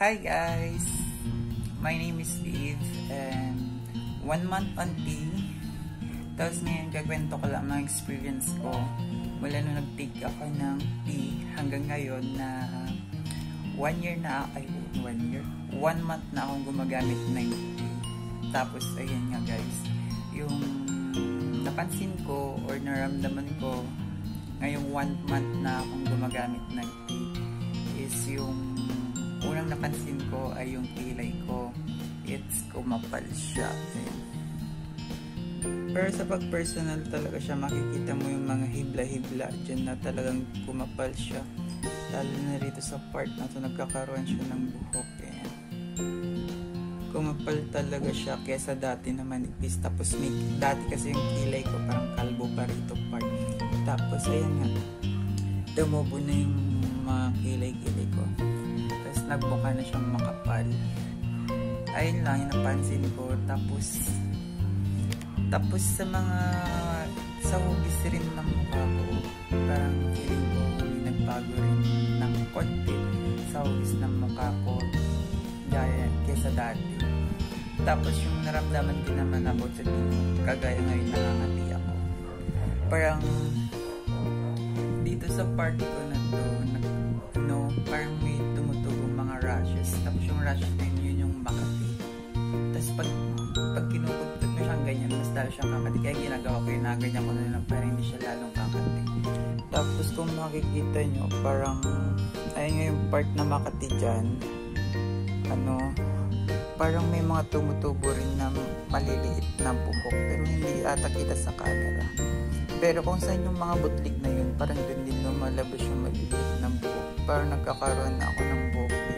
Hi guys! My name is Steve and one month on tea. Tapos ngayon gagawento ko lang mga experience ko mula nung nag-take ako ng tea hanggang ngayon na one year na ay one year one month na akong gumagamit ng tea. Tapos ayun nga guys yung napansin ko or naramdaman ko ngayong one month na akong gumagamit ng tea is yung unang napansin ko ay yung kilay ko. It's kumapal siya. Pero sa pag-personal talaga siya, makikita mo yung mga hibla-hibla dyan na talagang kumapal siya. Lalo na rito sa part na to nagkakaroon siya ng buhok. Ayan. Kumapal talaga siya kesa dati na manipis. Tapos may, dati kasi yung kilay ko parang kalbo pa rito part. Tapos ayan nga, tumubo na yung mga kilay-kilay ko nagbuka na siyang makapal. Ayun lang yung napansin ko. Tapos, tapos sa mga sa hugis rin ng mukha ko, parang feeling ko nagbago rin ng konti sa hugis ng mukha ko gaya kesa dati. Tapos yung naramdaman din naman ako sa tingin, kagaya ngayon nangangati ako. Parang dito sa part ko tapos yung rush na yun, yung Makati. Tapos pag, pag kinukutod mo siyang ganyan, mas lalo siyang kakati. Kaya ginagawa ko yun, naganyan ko na lang para hindi siya lalong kakati. Tapos kung makikita nyo, parang, ayun nga yung part na Makati dyan, ano, parang may mga tumutubo rin na maliliit na buhok pero hindi ata kita sa camera. Pero kung saan yung mga butlig na yun, parang dun din lumalabas yung maliliit na buhok. Parang nagkakaroon na ako ng buhok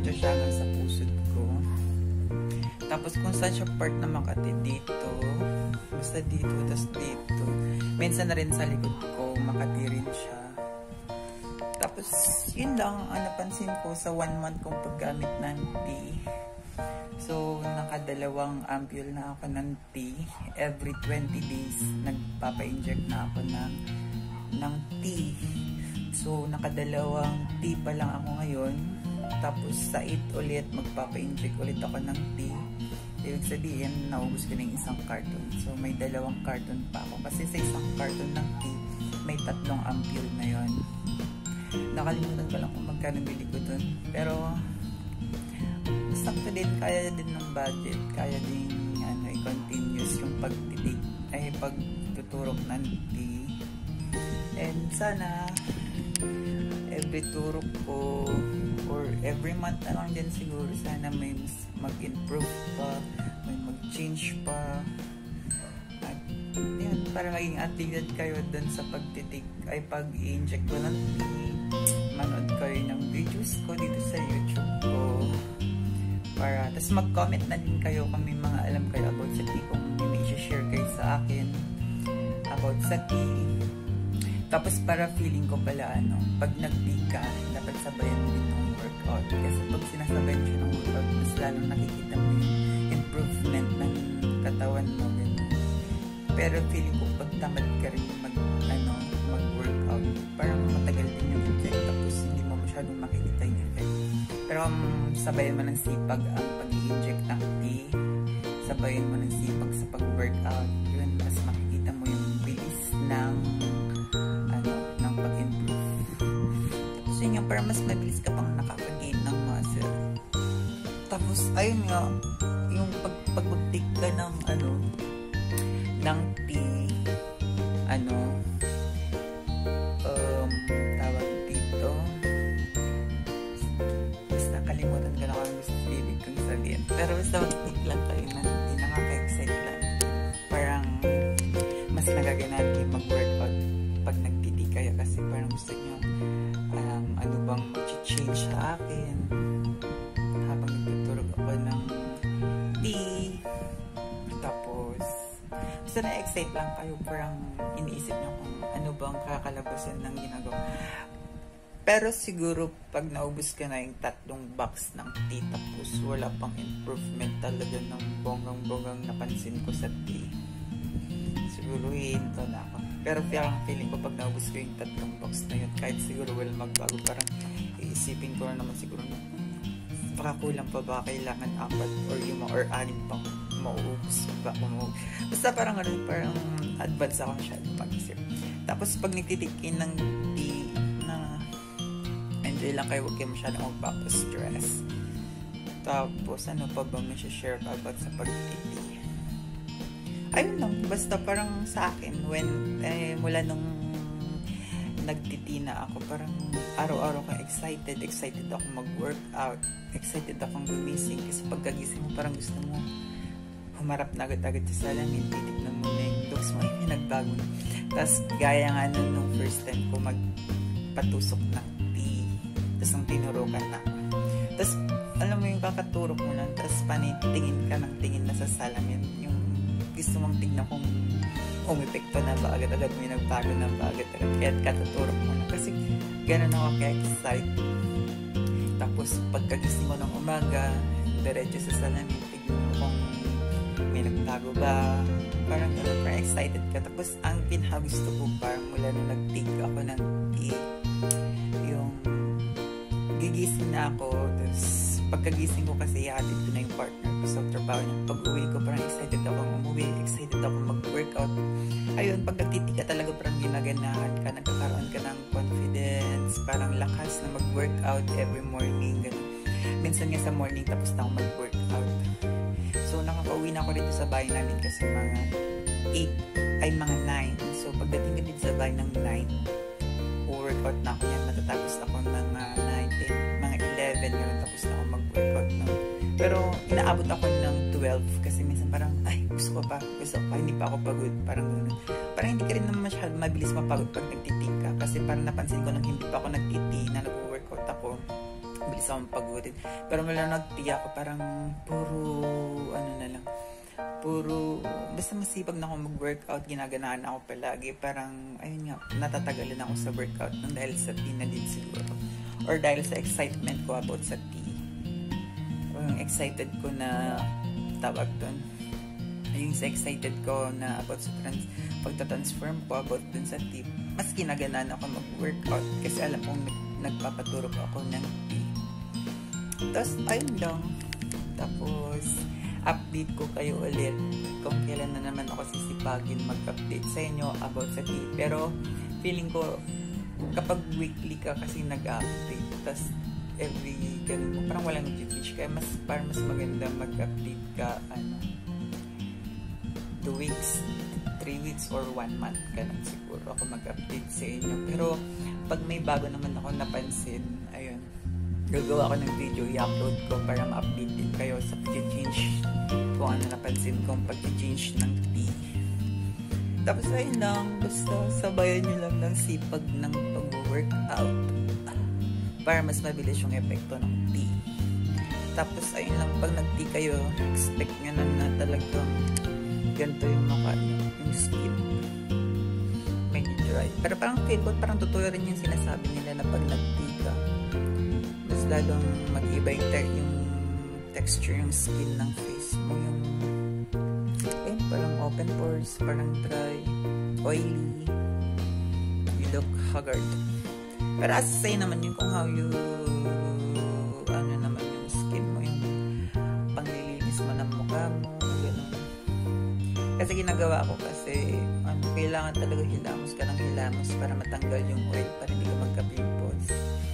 diretso siya hanggang sa pusod ko. Tapos, kung saan siya part na Makati dito, basta dito, tapos dito. Minsan na rin sa likod ko, Makati rin siya. Tapos, yun lang ang napansin ko sa one month kong paggamit ng tea. So, nakadalawang ampule na ako ng tea. Every 20 days, nagpapa-inject na ako ng, ng tea. So, nakadalawang tea pa lang ako ngayon. Tapos, sa 8 ulit, magpapa-inject ulit ako ng tea. Ibig sabihin, naubos ko na yung isang carton. So, may dalawang carton pa ako. Kasi sa isang carton ng tea, may tatlong ampule na yon. Nakalimutan ko lang kung magkano bili ko dun. Pero, sakto din, kaya din ng budget. Kaya din, ano, i-continuous yung pagtitig, ay pagtuturok ng tea. And sana, every turok ko or every month na lang din siguro. Sana may mag-improve pa may mag-change pa. At yun para maging updated kayo dun sa pagtitik ay pag-inject. Ko ng tea manood kayo ng videos ko dito sa youtube ko. Para tapos mag-comment na din kayo kung may mga alam kayo about sa tea kung may share kayo sa akin about sa tea tapos para feeling ko pala ano, pag nag-peak ka, dapat sabayan mo workout. Kasi pag sinasabayan siya ng workout, mas lalong nakikita mo yung improvement ng katawan mo. Ganun. Pero feeling ko pag tamad ka rin mag, ano, mag-workout, parang matagal din yung effect. Tapos hindi mo masyadong makikita yung effect. Pero um, sabayan mo ng sipag ang pag-inject ng tea, sabayan mo ng sipag sa pag-workout, yun, mas makikita mas mabilis ka pang nakaka-gain ng muscle. Tapos, ayun nga, yung pag pagbutik ka ng ano, ng tea, ano, um, tawag dito, basta kalimutan ko na kung gusto ibig kong sabihin. Pero basta magtik lang kayo na hindi nakaka-excite lang. Parang, mas nagaganati mag-workout pag nagtiti kayo kasi parang gusto nyo change sa akin habang nagtutulog ako ng tea. Tapos, basta na-excite lang kayo parang iniisip nyo kung ano bang kakalabasan ng ginagawa. Pero siguro pag naubos ka na yung tatlong box ng tea tapos wala pang improvement talaga ng bonggang-bonggang napansin ko sa tea. Siguro hihinto na ako. Pero feeling ko pag naubos ko yung tatlong box na yun, kahit siguro wala magbago, parang isipin ko na naman siguro na baka kulang pa ba kailangan apat or lima or anim pang mauubos ba kung basta parang ano parang advance ako siya mag-isip tapos pag nagtitikin ng tea na enjoy lang kayo huwag kayo masyadong magpapastress. Tapos ano pa ba may share ka about sa pagtiti ayun lang basta parang sa akin when eh, mula nung nagtitina ako. Parang araw-araw kang excited. Excited ako mag-workout. Excited akong gumising. Kasi pagkagising mo, parang gusto mo humarap na agad-agad sa salamin. Titignan mo na yung looks mo. Ay, nagbago na. Tapos, gaya nga nun nung first time ko magpatusok ng tea. Tapos, nung tinurukan na. Tapos, alam mo yung kakaturok mo lang. Tapos, panitingin ka ng tingin na sa salamin. Yung gusto mong tingnan kung umipekto na ba agad-agad may nagbago na ba agad-agad kaya katuturok mo na. Kasi ganun ako ka-excite tapos pagkagising mo ng umaga diretso sa salamin tignan mo kung may nagbago ba. Parang gano'n parang excited ka. Tapos ang pinakagusto ko parang mula nung nag-take ako ng tea yung gigising na ako pagkagising ko kasi ihatid ko na yung partner ko sa trabaho niya. Pag uwi ko, parang excited ako umuwi, excited ako mag-workout. Ayun, pag nagtitika talaga parang ginaganahan ka, nagkakaroon ka ng confidence, parang lakas na mag-workout every morning. Ganun. Minsan nga sa morning, tapos na ako mag-workout. So, nakakauwi na ako dito sa bahay namin kasi mga 8 ay mga 9. So, pagdating ko dito sa bahay ng 9, workout na ako yan. Matatapos ako ng mga Inaabot ako ng 12 kasi minsan parang, ay, gusto ko pa, gusto ko pa, hindi pa ako pagod. Parang gano'n. Parang hindi ka rin naman masyado mabilis mapagod pag nagtitik ka. Kasi parang napansin ko nang hindi pa ako nagtiti na nag-workout ako. Bilis ako mapagodin. Pero mula nagti ako, parang puro, ano na lang, puro, basta masipag na ako mag-workout, ginaganahan ako palagi. Parang, ayun nga, natatagalan ako sa workout nang dahil sa tea na din siguro. Or dahil sa excitement ko about sa tea yung excited ko na tawag doon yung excited ko na about sa trans pagta-transform ko about dun sa tip mas ginaganan ako mag-workout kasi alam kong nagpapaturok ako ng tip. Tapos ayun lang. Tapos update ko kayo ulit kung kailan na naman ako sisipagin mag-update sa inyo about sa tip. Pero feeling ko kapag weekly ka kasi nag-update tapos every ganun mo. Parang walang nag-teach. Kaya mas, parang mas maganda mag-update ka, ano, two weeks, three weeks, or one month. Ganun siguro ako mag-update sa inyo. Pero, pag may bago naman ako napansin, ayun, gagawa ko ng video, i-upload ko para ma-update din kayo sa pag-change kung ano napansin kong pag-change ng tea. Tapos ayun lang, basta sabayan nyo lang ng sipag ng pag-workout para mas mabilis yung epekto ng tea. Tapos, ayun lang, pag nag-tea kayo, expect nyo na na talagang ganito yung mukha yung skin. Medyo dry. Pero parang feel ko, parang totoo rin yung sinasabi nila na pag nag-tea ka, mas lalong mag-iba yung, te- yung texture, yung skin ng face mo, yung ayun, parang open pores, parang dry, oily, you look haggard. Pero as say naman yun kung how you ano naman yung skin mo, yung panglilinis mo ng mukha mo, gano'n. Kasi ginagawa ko kasi ano, kailangan talaga hilamos ka ng hilamos para matanggal yung oil para hindi ka magka-pimples.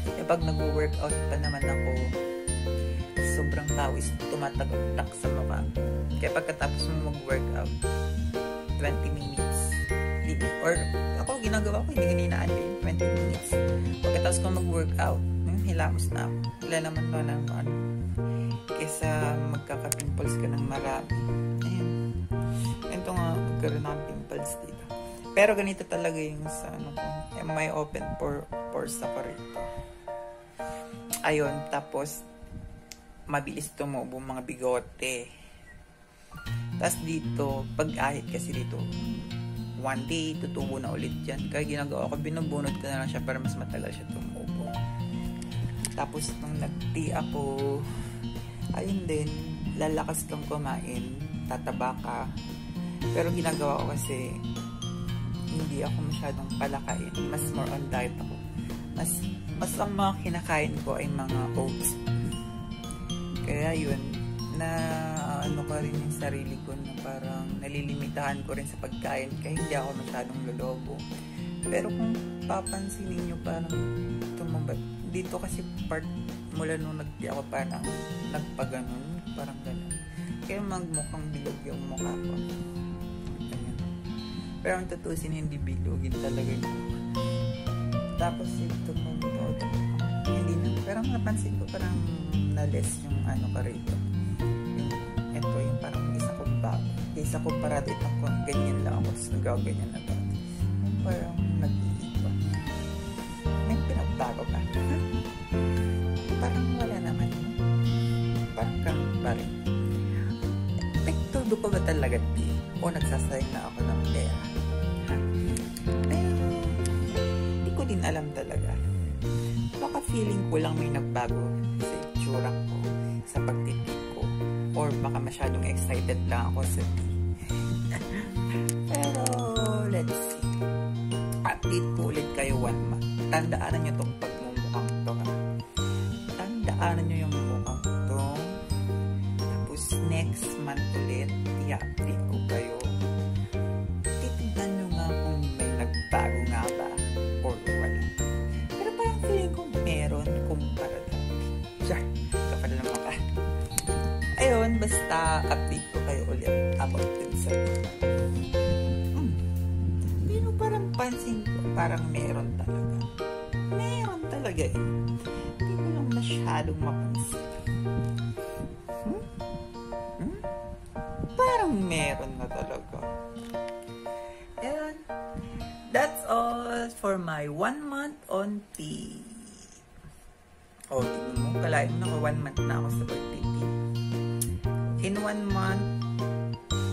E pag nag-workout pa naman ako, sobrang pawis, tumatagak sa mukha. Kaya pagkatapos mo mag-workout, 20 minutes, or ako ginagawa ko, hindi ko 20 minutes. Pagkatapos ko mag-workout, yung hilamos na ako. Wala naman ko ng ano. Kesa magkaka-pimples ka ng marami. Ayun. Ito nga, magkaroon ng pimples dito. Pero ganito talaga yung sa ano ko. May open pore, pores ako rito. Ayun, tapos mabilis tumubo mga bigote. Tapos dito, pag-ahit kasi dito, one day, tutubo na ulit yan. Kaya ginagawa ko, binubunot ko na lang siya para mas matagal siya tumubo. Tapos, nung nag-tea ako, ayun din, lalakas kang kumain, tataba ka. Pero ginagawa ko kasi, hindi ako masyadong palakain. Mas more on diet ako. Mas Mas ang mga kinakain ko ay mga oats. Kaya yun, na ano ka rin yung sarili ko na parang nalilimitahan ko rin sa pagkain kaya hindi ako masyadong lolobo. Pero kung papansinin nyo parang tumabay, dito kasi part mula nung nagdi ako parang nagpaganon, parang ganun. Kaya magmukhang bilog yung mukha ko. Ayan. Pero ang tutusin hindi bilogin talaga yung Tapos ito kung hindi na, pero napansin ko parang na-less yung ano ka rito Isa ko parado ito ko, ganyan lang ako. So, nagaganyan na dati. Parang nag-iiba. May pinagbago ka. parang wala naman. Parang ganun pa rin. Nagtudo pa ba talaga di? O nagsasayang na ako ng pera? Hindi ko din alam talaga. Baka feeling ko lang may nagbago sa itsura ko, sa pagtitip or baka masyadong excited lang ako sa tea. Tandaanan nyo tong pagmumukhang to ha. Tandaanan nyo yung mukhang to. Tapos, next month ulit, i-update ko kayo. Titignan nyo nga kung may nagbago nga ba or wala. Pero parang feeling ko meron kumpara dati. Sure, kapal naman ka ayun, basta update ko kayo ulit about dun sa hmm. Pansin ko, parang meron talaga. Talaga eh. Hindi ko lang masyadong mapansin. Hmm? Hmm? Parang meron na talaga. And that's all for my one month on tea. Oh, tingnan mo, kalain mo na one month na ako sa birthday tea in one month,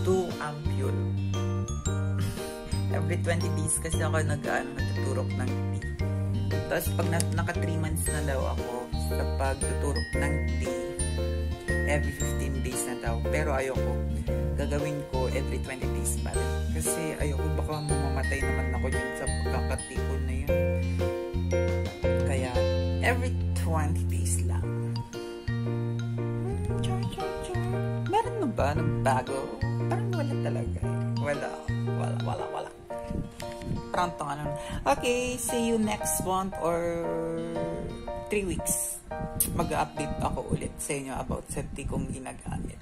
two ampule. Every 20 days kasi ako nag, ano, nagtuturok ng tea. Tapos pag na, naka 3 months na daw ako sa pagtuturok ng tea, every 15 days na daw. Pero ayoko, gagawin ko every 20 days pa rin. Kasi ayoko, baka mamamatay naman ako dyan sa pagkakatipon na yun. Kaya, every 20 days lang. ba? Nagbago? Parang wala talaga. Wala. Wala, wala, wala. Ano. Okay, see you next month or 3 weeks. Mag-update ako ulit sa inyo about sa kong ginagamit.